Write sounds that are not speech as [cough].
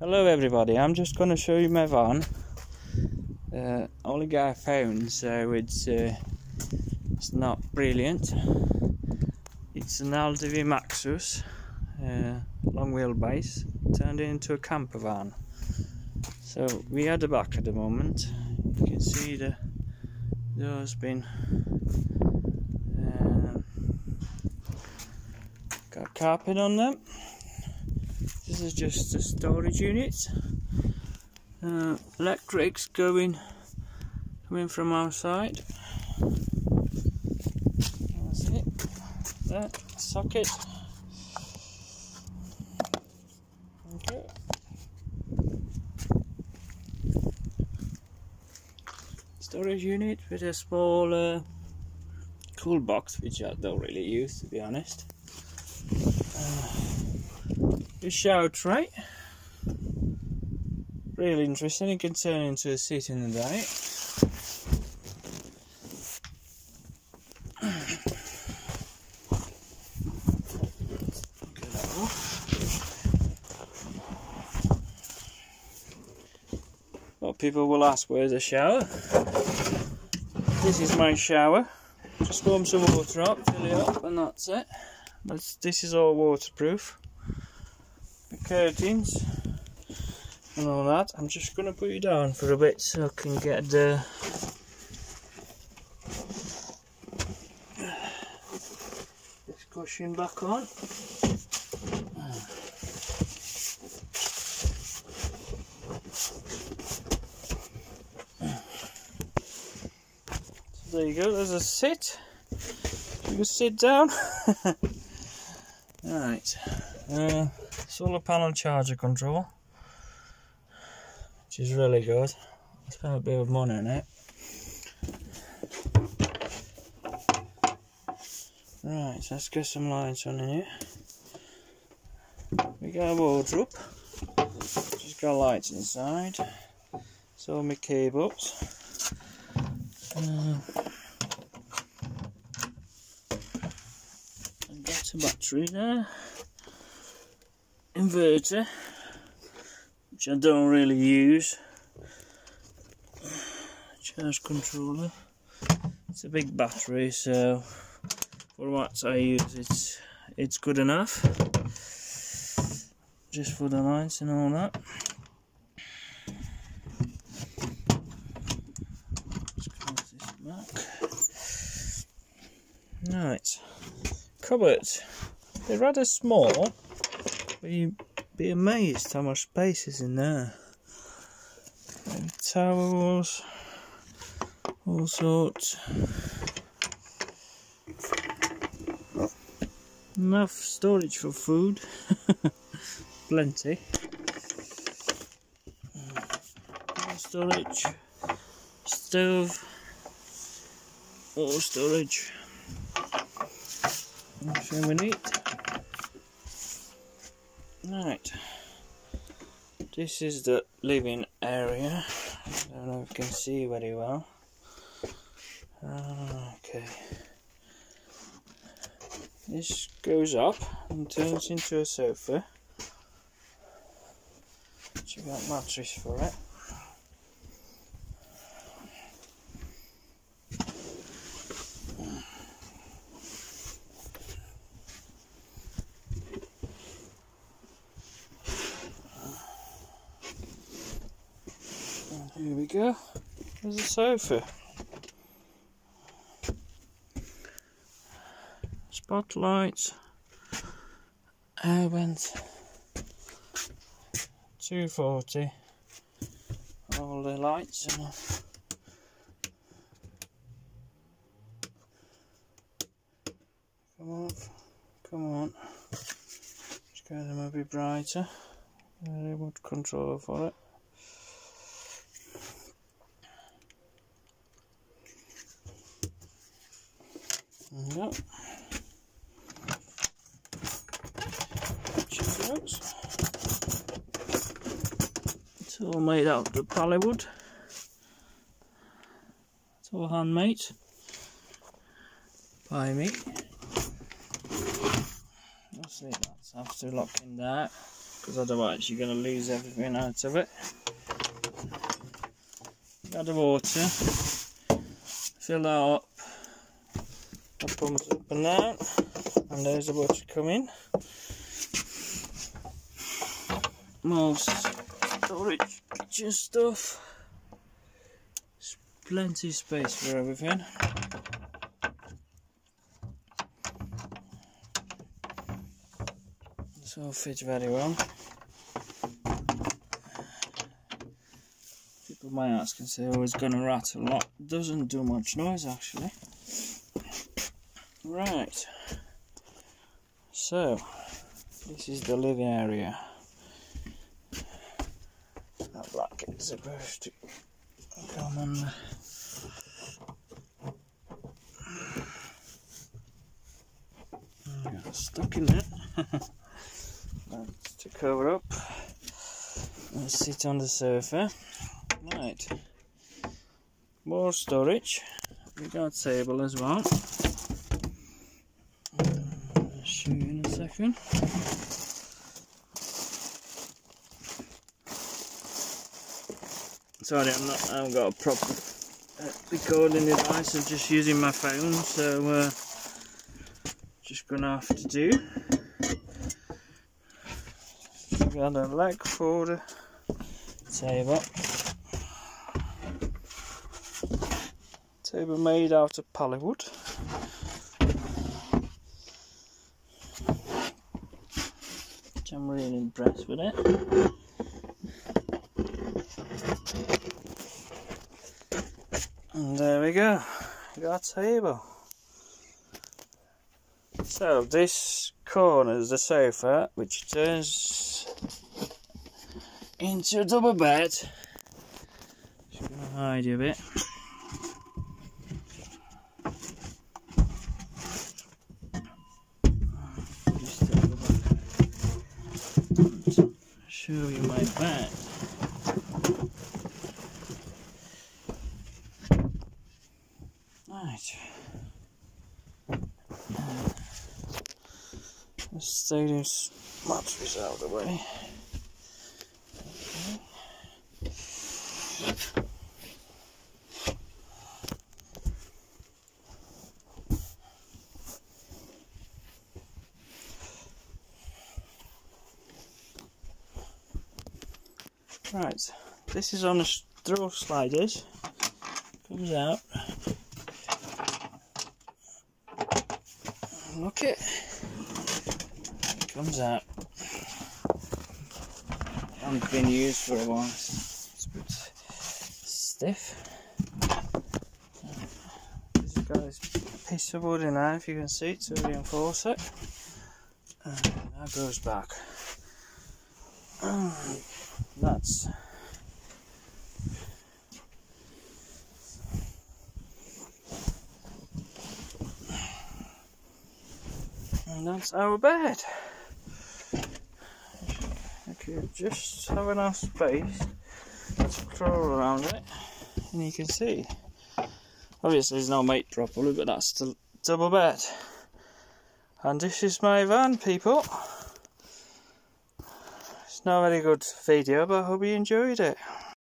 Hello everybody, I'm just going to show you my van. Uh, only guy found, so it's uh, it's not brilliant. It's an LDV Maxus, uh, long wheelbase, turned into a camper van. So we are the back at the moment. You can see the door's been um, got carpet on them. This is just the storage unit. Uh, electrics going coming from outside. That's it. That socket. Okay. Storage unit with a small uh, cool box, which I don't really use to be honest. The shower tray. Really interesting, it can turn into a seat in the day. Well, people will ask where's the shower. This is my shower. Just warm some water up, fill it up, and that's it. That's, this is all waterproof curtains and all that. I'm just going to put you down for a bit so I can get the this cushion back on. So there you go, there's a sit. You can sit down. [laughs] right. Uh, solar panel charger control, which is really good. I spent a bit of money on it. Right, let's get some lights on here. We got a wardrobe, just got lights inside. So my cables. Uh, got a battery there inverter, which I don't really use. Charge controller. It's a big battery, so for what I use, it's it's good enough. Just for the lights and all that. Right, cupboards. They're rather small, you'd be amazed how much space is in there. And towels, all sorts. Enough storage for food, [laughs] plenty. More storage, stove, all storage. Everything we need. Right, this is the living area. I don't know if you can see very well. Uh, okay, this goes up and turns into a sofa. You got mattress for it. Here we go. There's a sofa. Spotlights. Air vents. 240. All the lights Come on. Come on. Get them a bit brighter. Remote control for it. Yep. It's all made out of plywood. It's all handmade by me. Let's see, that's after locking that. because otherwise you're going to lose everything out of it. Add the water, fill that up, pumps up and down, and there's the water coming. More storage kitchen stuff. There's plenty of space for everything. So all fits very well. People might ask and say, oh, it's going to rattle a lot. Doesn't do much noise actually. Right. So, this is the living area. That blanket's supposed to come on stuck in it. [laughs] to cover up and sit on the sofa. Right, more storage. We got table as well. I'll show Sorry, I'm not. I haven't got a proper recording device. I'm just using my phone, so uh, just gonna have to do got a leg the table. Table made out of plywood. I'm really impressed with it. And there we go, got a table. So this corner is the sofa, which turns into a double bed. Just gonna hide you a bit. Show you my bed. Right. Let's take this mattress out of the way. Right, this is on the throw sliders. Comes out. Look it. Comes out. Hasn't been used for a while. It's a bit stiff. This has got this piece of wood in there, if you can see to reinforce it. And that goes back. That's and that's our bed. Okay, just have enough space to crawl around it, and you can see. Obviously, there's no mate properly, but that's the double bed. And this is my van, people. Not a very good video, but I hope you enjoyed it.